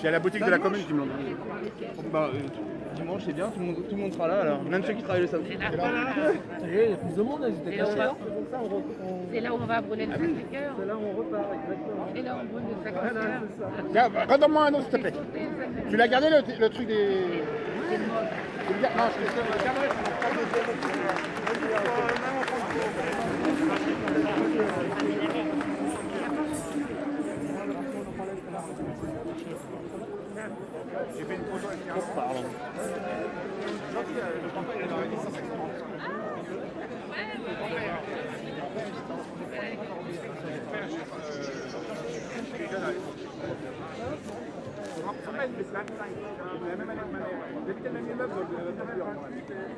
C'est à la boutique de la commune qui me l'ont donné. Bah, euh, dimanche, c'est bien, tout le, monde, tout le monde sera là alors. Même ceux qui travaillent le samedi. C'est la fin. Il y a plus de monde, ils étaient Et on cachés. va-. C'est là où on va brûler le Sacré-Cœur. là où on repart, exactement. Et là, on brûle le Sacré-Cœur. Tiens, bah, redonne-moi un autre, s'il te plaît. Tu l'as gardé le, le truc des. C'est Non, je J'ai fait une photo avec un Pardon. Ça va, il fait ça, la année que t'as le même le- le- le-